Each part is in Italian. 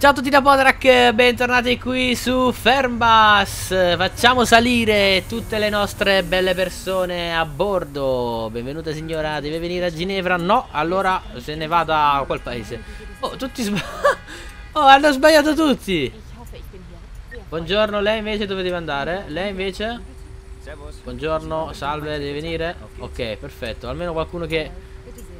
Ciao a tutti da Podrak, bentornati qui su Fernbus Facciamo salire tutte le nostre belle persone a bordo Benvenuta signora, deve venire a Ginevra? No, allora se ne vada a quel paese Oh, tutti sbagliati Oh, hanno sbagliato tutti Buongiorno, lei invece dove deve andare? Lei invece? Buongiorno, salve, deve venire? Ok, perfetto, almeno qualcuno che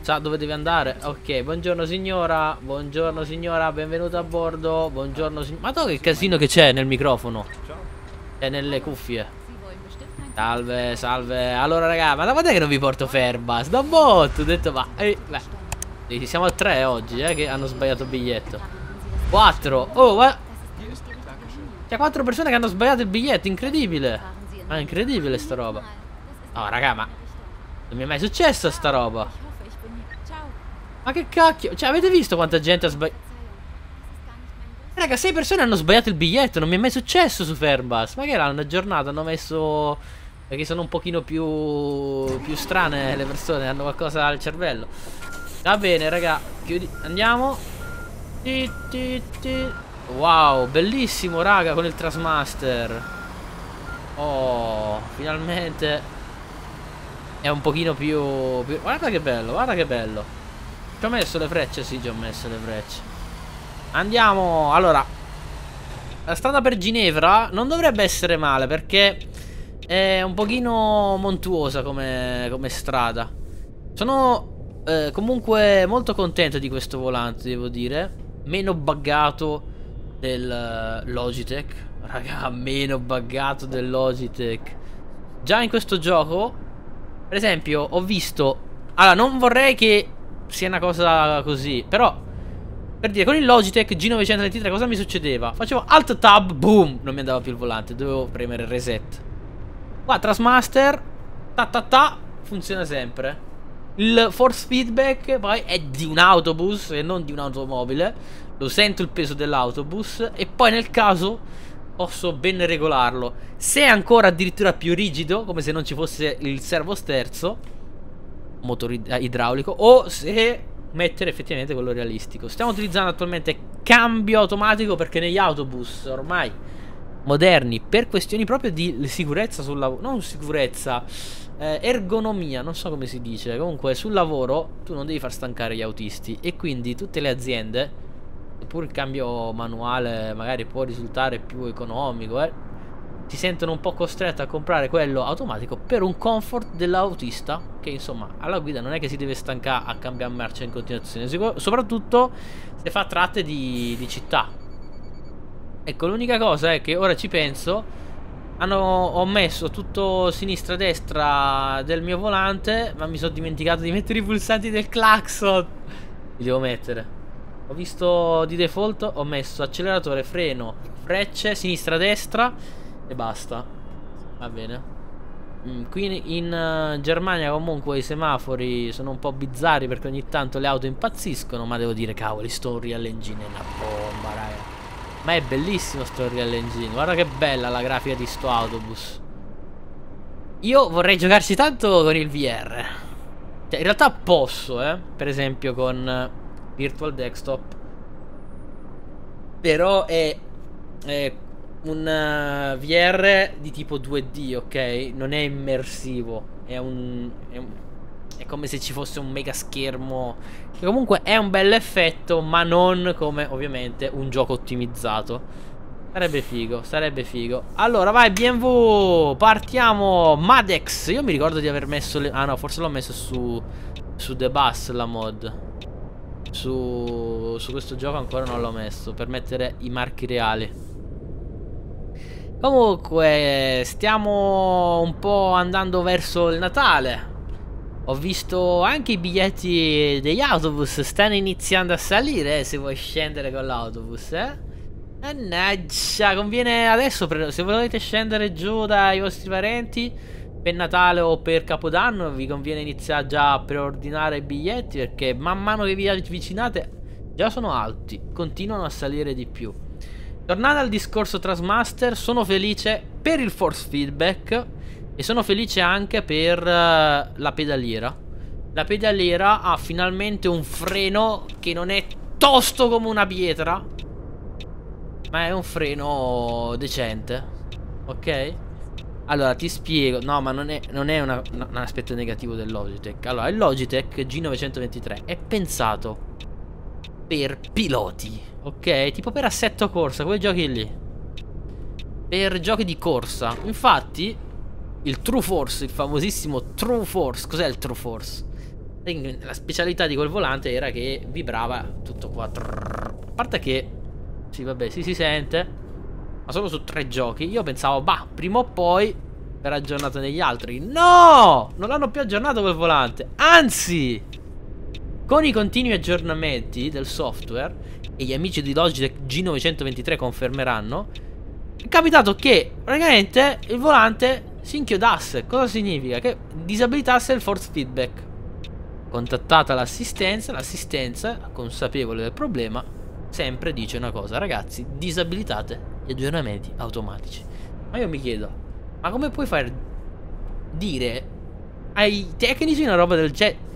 Sa dove deve andare? Ok, buongiorno signora, buongiorno signora, benvenuta a bordo, buongiorno signora. Ma tu che casino che c'è nel microfono? E nelle cuffie. Salve, salve. Allora raga, ma da quando che non vi porto Ferbas? Da botto, ho detto ma... Eh, beh. Siamo a tre oggi, eh, che hanno sbagliato il biglietto. Quattro. Oh, ma... C'è quattro persone che hanno sbagliato il biglietto, incredibile. Ma è incredibile sta roba. No, raga, ma... Non mi è mai successo sta roba. Ma che cacchio? Cioè, avete visto quanta gente ha sbagliato? Raga, sei persone hanno sbagliato il biglietto. Non mi è mai successo su Fairbus. Ma che era una giornata? Hanno messo... Perché sono un pochino più... Più strane le persone. Hanno qualcosa al cervello. Va bene, raga. Chiudi... Andiamo. Wow, bellissimo, raga, con il Trasmaster. Oh, finalmente... È un pochino più... più... Guarda che bello, guarda che bello. Ci ho messo le frecce? Sì, ci ho messo le frecce. Andiamo. Allora. La strada per Ginevra non dovrebbe essere male perché è un pochino montuosa come, come strada. Sono eh, comunque molto contento di questo volante, devo dire. Meno buggato del Logitech. Raga, meno buggato del Logitech. Già in questo gioco, per esempio, ho visto... Allora, non vorrei che sia una cosa così. Però, per dire, con il Logitech G923 cosa mi succedeva? Facevo Alt Tab, boom, non mi andava più il volante, dovevo premere reset. Qua, Trasmaster, ta ta ta, funziona sempre. Il force feedback poi è di un autobus e non di un'automobile. Lo sento il peso dell'autobus e poi nel caso posso ben regolarlo. Se è ancora addirittura più rigido, come se non ci fosse il servo sterzo, motore idraulico o se mettere effettivamente quello realistico. Stiamo utilizzando attualmente cambio automatico perché negli autobus ormai moderni per questioni proprio di sicurezza sul lavoro, non sicurezza, eh, ergonomia, non so come si dice, comunque sul lavoro tu non devi far stancare gli autisti e quindi tutte le aziende, seppur il cambio manuale magari può risultare più economico, eh, si sentono un po' costretti a comprare quello automatico per un comfort dell'autista che insomma alla guida non è che si deve stancare a cambiare marcia in continuazione, soprattutto se fa tratte di, di città. Ecco, l'unica cosa è che ora ci penso, hanno, ho messo tutto sinistra-destra del mio volante, ma mi sono dimenticato di mettere i pulsanti del clacson. Li devo mettere. Ho visto di default, ho messo acceleratore, freno, frecce, sinistra-destra e basta. Va bene. Mm, qui in uh, Germania comunque i semafori sono un po' bizzarri perché ogni tanto le auto impazziscono, ma devo dire, cavoli, sto Real Engine è una bomba, raga. Ma è bellissimo sto Real Engine, guarda che bella la grafica di sto autobus. Io vorrei giocarci tanto con il VR. Cioè, in realtà posso, eh, per esempio con Virtual Desktop. Però è, è un eh, VR di tipo 2D, ok? Non è immersivo, è un, è un, è come se ci fosse un mega schermo. Che comunque è un bel effetto, ma non come ovviamente un gioco ottimizzato. Sarebbe figo, sarebbe figo. Allora, vai, BMW, partiamo. Madex. Io mi ricordo di aver messo le... Ah no, forse l'ho messo su su The Bus la mod. Su, su questo gioco ancora non l'ho messo per mettere i marchi reali. Comunque, stiamo un po' andando verso il Natale. Ho visto anche i biglietti degli autobus stanno iniziando a salire, eh, se vuoi scendere con l'autobus, eh. Mannaggia, conviene adesso, se volete scendere giù dai vostri parenti per Natale o per Capodanno, vi conviene iniziare già a preordinare i biglietti perché man mano che vi avvicinate già sono alti, continuano a salire di più. Tornando al discorso Trasmaster, sono felice per il force feedback e sono felice anche per uh, la pedaliera. La pedaliera ha finalmente un freno che non è tosto come una pietra, Ma è un freno decente. Ok? Allora, ti spiego. No, ma non è, non è una, un aspetto negativo del Logitech. Allora, il Logitech G923 è pensato per piloti. Ok? Tipo per assetto corsa, quei giochi lì. Per giochi di corsa. Infatti, il True Force, il famosissimo True Force. Cos'è il True Force? La specialità di quel volante era che vibrava tutto qua. A parte che... Sì, vabbè, sì, si sente. Ma solo su tre giochi. Io pensavo, bah, prima o poi verrà aggiornato negli altri. No! Non l'hanno più aggiornato quel volante. Anzi! Con i continui aggiornamenti del software, e gli amici di Logitech G923 confermeranno, è capitato che praticamente il volante si inchiodasse. Cosa significa? Che disabilitasse il force feedback. Contattata l'assistenza, l'assistenza, consapevole del problema, sempre dice una cosa, ragazzi, disabilitate gli aggiornamenti automatici. Ma io mi chiedo, ma come puoi far dire ai tecnici una roba del genere?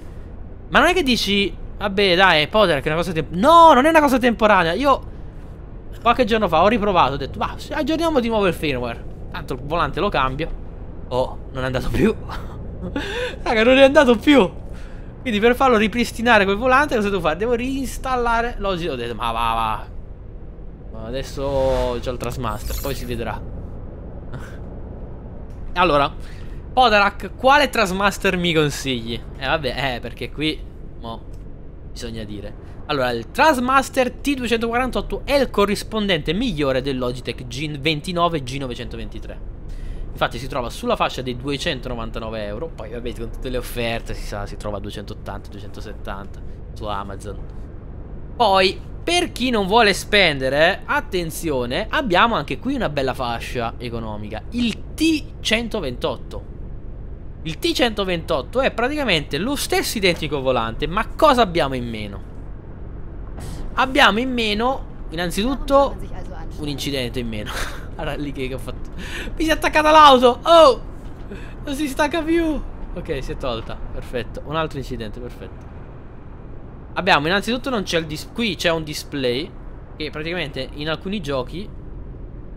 Ma non è che dici, vabbè dai, Potter che è una cosa temporanea. No, non è una cosa temporanea. Io qualche giorno fa ho riprovato, ho detto, ma aggiorniamo di nuovo il firmware. Tanto il volante lo cambio. Oh, non è andato più. Raga, non è andato più. Quindi per farlo ripristinare quel volante cosa devo fare? Devo reinstallare Logic. Ho detto ma va va. Adesso ho il Trasmaster, poi si vedrà. allora, Podarak, quale Trasmaster mi consigli? Eh vabbè, eh perché qui mo bisogna dire. Allora, il Trasmaster T248 è il corrispondente migliore del Logitech G29 G923. Infatti si trova sulla fascia dei 299 euro. Poi vabbè con tutte le offerte si sa, si trova a 280, 270 su Amazon. Poi per chi non vuole spendere, attenzione, abbiamo anche qui una bella fascia economica. Il T128. Il T128 è praticamente lo stesso identico volante, ma cosa abbiamo in meno? Abbiamo in meno, innanzitutto, un incidente in meno. Allora lì che ho fatto. Mi si è attaccata l'auto! Oh! Non si stacca più! Ok si è tolta. Perfetto. Un altro incidente Perfetto. Abbiamo innanzitutto non c'è il display Qui c'è un display Che praticamente in alcuni giochi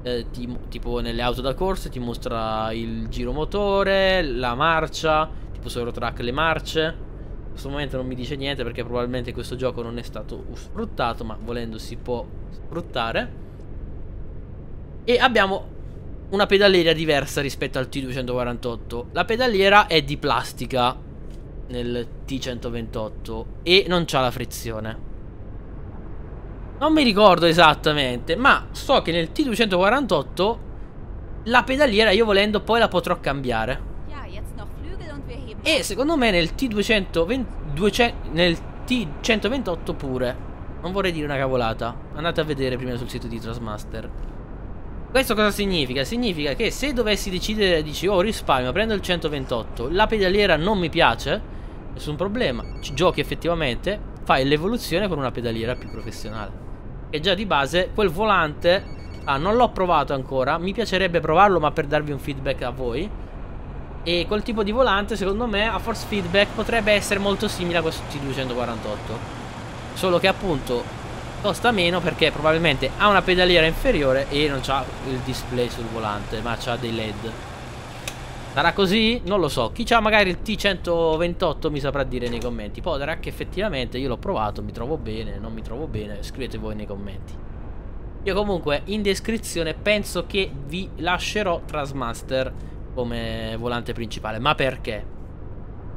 eh, ti, Tipo nelle auto da corsa Ti mostra il giro motore La marcia Tipo su Eurotrack le marce In questo momento non mi dice niente Perché probabilmente questo gioco non è stato sfruttato Ma volendo si può sfruttare e abbiamo una pedaliera diversa rispetto al T248. La pedaliera è di plastica nel T128 e non c'ha la frizione. Non mi ricordo esattamente, ma so che nel T248 la pedaliera io volendo poi la potrò cambiare. E secondo me nel T220, nel T128 pure. Non vorrei dire una cavolata. Andate a vedere prima sul sito di Trasmaster. Questo cosa significa? Significa che se dovessi decidere, dici, oh risparmio, prendo il 128, la pedaliera non mi piace, nessun problema, ci giochi effettivamente, fai l'evoluzione con una pedaliera più professionale. E già di base quel volante, ah non l'ho provato ancora, mi piacerebbe provarlo ma per darvi un feedback a voi. E quel tipo di volante secondo me a force feedback potrebbe essere molto simile a questo T248. Solo che appunto costa meno perché probabilmente ha una pedaliera inferiore e non ha il display sul volante, ma ha dei LED. Sarà così? Non lo so. Chi ha magari il T128 mi saprà dire nei commenti. Poi darà che effettivamente io l'ho provato, mi trovo bene, non mi trovo bene, scrivete voi nei commenti. Io comunque in descrizione penso che vi lascerò Trasmaster come volante principale. Ma perché?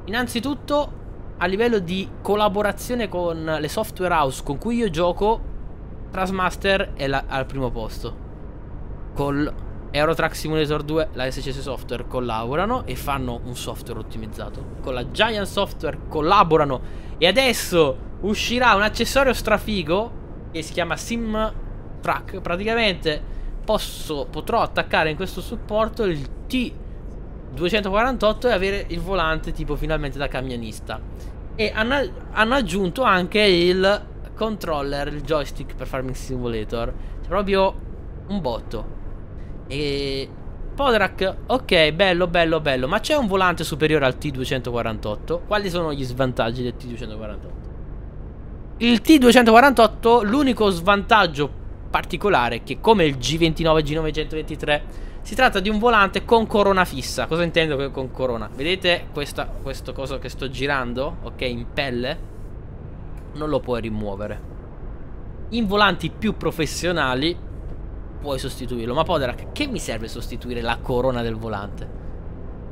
Innanzitutto a livello di collaborazione con le software house con cui io gioco, Trasmaster è la, al primo posto. Col Eurotrack Simulator 2, la SCS Software collaborano e fanno un software ottimizzato. Con la Giant Software collaborano e adesso uscirà un accessorio strafigo che si chiama Sim Track. Praticamente posso, potrò attaccare in questo supporto il T 248 e avere il volante tipo finalmente da camionista. E hanno, hanno aggiunto anche il controller, il joystick per Farming Simulator. C'è proprio un botto. E Podrak, ok, bello, bello, bello. Ma c'è un volante superiore al T248? Quali sono gli svantaggi del T248? Il T248, l'unico svantaggio particolare è che come il G29 G923 si tratta di un volante con corona fissa. Cosa intendo con corona? Vedete questa, questo coso che sto girando? Ok, in pelle? Non lo puoi rimuovere. In volanti più professionali puoi sostituirlo. Ma Poderac, che mi serve sostituire la corona del volante?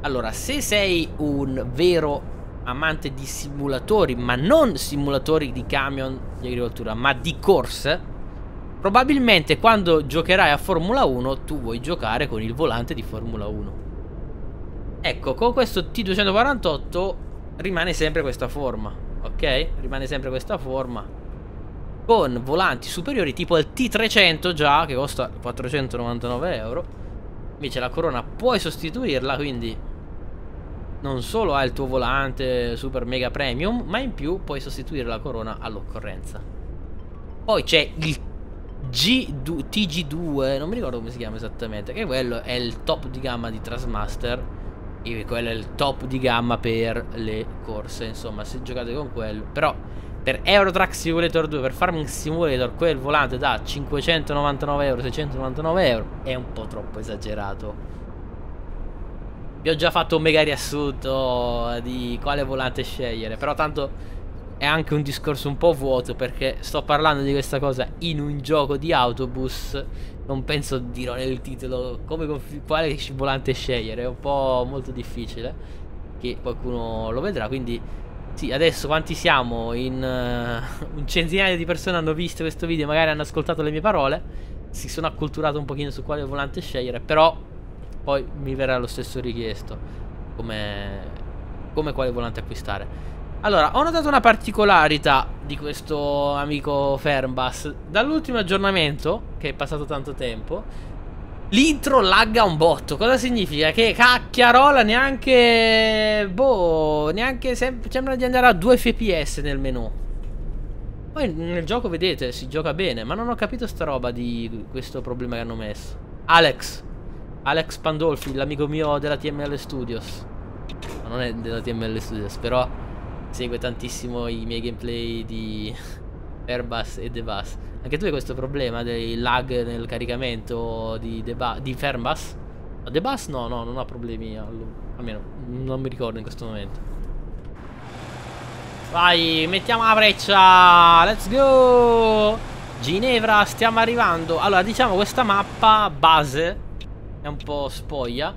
Allora, se sei un vero amante di simulatori, ma non simulatori di camion di agricoltura, ma di corse, probabilmente quando giocherai a Formula 1 tu vuoi giocare con il volante di Formula 1. Ecco, con questo T248 rimane sempre questa forma, ok? Rimane sempre questa forma. Con volanti superiori tipo il T300 già, che costa 499 euro. Invece la corona puoi sostituirla, quindi non solo hai il tuo volante super mega premium, ma in più puoi sostituire la corona all'occorrenza. Poi c'è il G2, TG2, non mi ricordo come si chiama esattamente, che quello è il top di gamma di Trasmaster e quello è il top di gamma per le corse, insomma, se giocate con quello. Però per Eurotrack Simulator 2, per Farming Simulator, quel volante da 599 euro, 699 euro è un po' troppo esagerato. Vi ho già fatto un mega riassunto di quale volante scegliere, però tanto è anche un discorso un po' vuoto perché sto parlando di questa cosa in un gioco di autobus. Non penso dirò nel titolo come quale volante scegliere, è un po' molto difficile che qualcuno lo vedrà, quindi sì, adesso quanti siamo? In uh, un centinaio di persone hanno visto questo video, magari hanno ascoltato le mie parole, si sono acculturato un pochino su quale volante scegliere, però poi mi verrà lo stesso richiesto come, come quale volante acquistare. Allora, ho notato una particolarità di questo amico Fernbus. Dall'ultimo aggiornamento, che è passato tanto tempo, l'intro lagga un botto. Cosa significa? Che cacchiarola neanche... Boh, neanche... Sembra di andare a 2 fps nel menu. Poi nel gioco, vedete, si gioca bene, ma non ho capito sta roba di questo problema che hanno messo. Alex, Alex Pandolfi, l'amico mio della TML Studios. Ma non è della TML Studios, però segue tantissimo i miei gameplay di Airbus e The Bus. Anche tu hai questo problema dei lag nel caricamento di, di Fernbus? The Bus no, no, non ha problemi. Almeno, non mi ricordo in questo momento. Vai, mettiamo la freccia. Let's go. Ginevra, stiamo arrivando. Allora, diciamo questa mappa base è un po' spoglia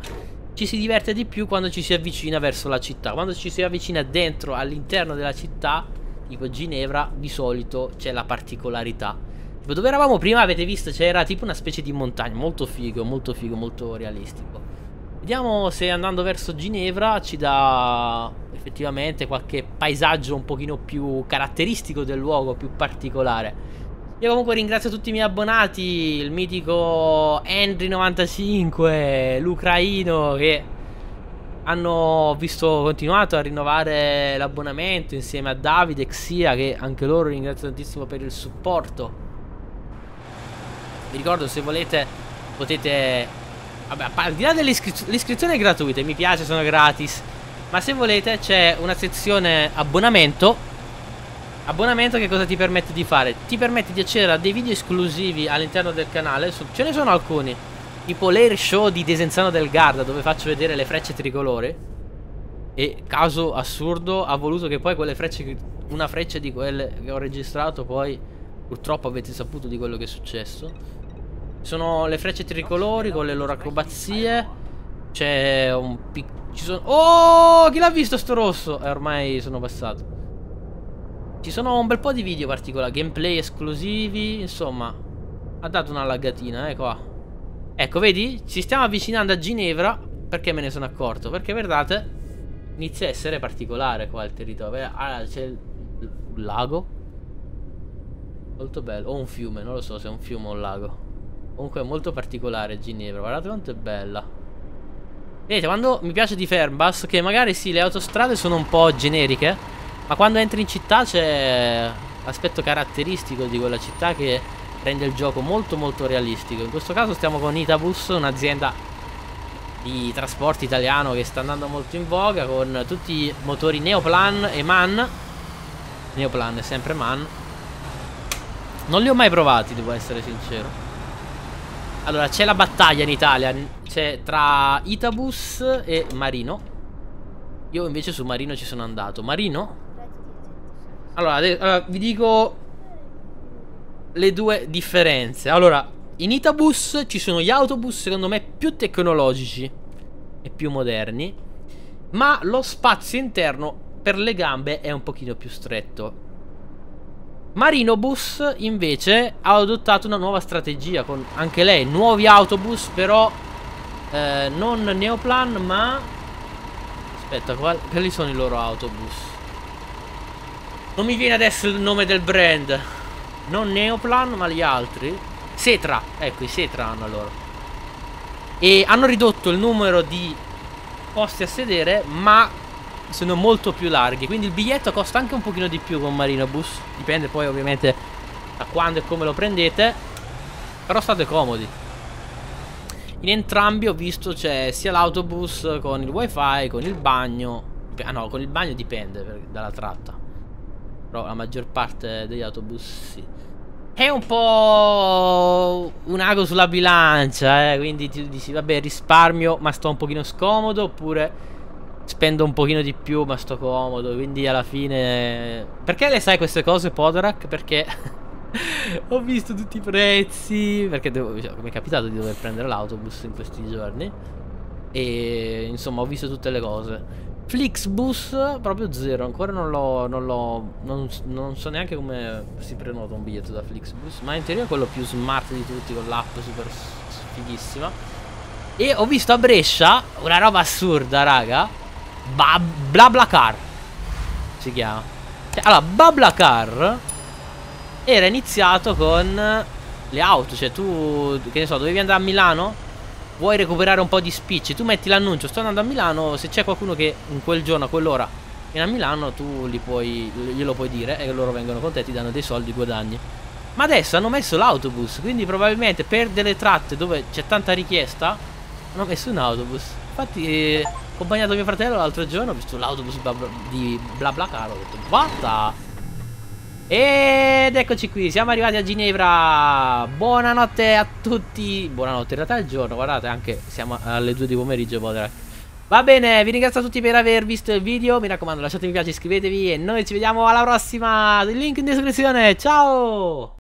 ci si diverte di più quando ci si avvicina verso la città quando ci si avvicina dentro all'interno della città tipo Ginevra di solito c'è la particolarità dove eravamo prima avete visto c'era tipo una specie di montagna. Molto figo molto figo molto realistico. Vediamo se andando verso Ginevra ci dà effettivamente qualche paesaggio un pochino più caratteristico del luogo più particolare. Io comunque ringrazio tutti i miei abbonati, il mitico Henry95, l'ucraino che hanno visto continuato a rinnovare l'abbonamento insieme a Davide e Xia che anche loro ringrazio tantissimo per il supporto. Vi ricordo se volete potete vabbè al di là dell'iscrizione è gratuita, mi piace, sono gratis. Ma se volete c'è una sezione abbonamento Abbonamento che cosa ti permette di fare? Ti permette di accedere a dei video esclusivi all'interno del canale Ce ne sono alcuni Tipo l'air show di Desenzano del Garda Dove faccio vedere le frecce tricolore E caso assurdo Ha voluto che poi quelle frecce Una freccia di quelle che ho registrato Poi purtroppo avete saputo di quello che è successo Sono le frecce tricolori Con le loro acrobazie C'è un Ci sono Oh chi l'ha visto sto rosso eh, ormai sono passato ci sono un bel po' di video particolari, gameplay esclusivi, insomma. Ha dato una laggatina, eh, qua. Ecco, vedi? Ci stiamo avvicinando a Ginevra. Perché me ne sono accorto? Perché, guardate, inizia a essere particolare qua il territorio. Ah, c'è un lago. Molto bello. O un fiume, non lo so se è un fiume o un lago. Comunque è molto particolare Ginevra. Guardate quanto è bella. Vedete, quando mi piace di Fernbus, che magari sì, le autostrade sono un po' generiche. Ma quando entri in città c'è l'aspetto caratteristico di quella città che rende il gioco molto molto realistico. In questo caso stiamo con Itabus, un'azienda di trasporti italiano che sta andando molto in voga con tutti i motori Neoplan e MAN. Neoplan è sempre MAN. Non li ho mai provati, devo essere sincero. Allora, c'è la battaglia in Italia. C'è tra Itabus e Marino. Io invece su Marino ci sono andato. Marino? Allora, allora vi dico le due differenze. Allora, in Itabus ci sono gli autobus, secondo me, più tecnologici e più moderni. Ma lo spazio interno per le gambe è un pochino più stretto. Marinobus invece ha adottato una nuova strategia con anche lei nuovi autobus però eh, non Neoplan ma aspetta quali, quali sono i loro autobus? Non mi viene adesso il nome del brand. Non Neoplan ma gli altri. Setra ecco i Setra hanno loro e hanno ridotto il numero di posti a sedere ma sono molto più larghi. Quindi il biglietto costa anche un pochino di più con Marino Bus dipende poi ovviamente da quando e come lo prendete. Però state comodi. In entrambi ho visto c'è sia l'autobus con il wifi con il bagno. Ah no con il bagno dipende dalla tratta. Però la maggior parte degli autobus sì. È un po' un ago sulla bilancia, eh, quindi ti dici, vabbè, risparmio, ma sto un pochino scomodo, oppure spendo un pochino di più ma sto comodo Quindi alla fine Perché le sai queste cose Podorak? Perché ho visto tutti i prezzi Perché devo, cioè, mi è capitato di dover prendere l'autobus in questi giorni E insomma ho visto tutte le cose. Flixbus proprio zero Ancora non l'ho non, non, non so neanche come si prenota un biglietto da Flixbus Ma in teoria è quello più smart di tutti Con l'app super fighissima. E ho visto a Brescia Una roba assurda raga BlaBlaCar si chiama. Cioè, allora, BlaBlaCar era iniziato con le auto, cioè tu, che ne so, dovevi andare a Milano, vuoi recuperare un po' di spicci, tu metti l'annuncio, sto andando a Milano, se c'è qualcuno che in quel giorno, a quell'ora, viene a Milano, tu puoi, glielo puoi dire e loro vengono con te, ti danno dei soldi, guadagni. Ma adesso hanno messo l'autobus, quindi probabilmente per delle tratte dove c'è tanta richiesta, hanno messo un autobus. Infatti accompagnato mio fratello l'altro giorno, ho visto l'autobus di BlaBlaCar, ho detto, batta! Ed eccoci qui, siamo arrivati a Ginevra. Buonanotte a tutti. Buonanotte, in realtà è il giorno, guardate, anche siamo alle 2 di pomeriggio, Podrak. Va bene, vi ringrazio a tutti per aver visto il video. Mi raccomando, lasciate mi piace, iscrivetevi e noi ci vediamo alla prossima. Il link in descrizione. Ciao!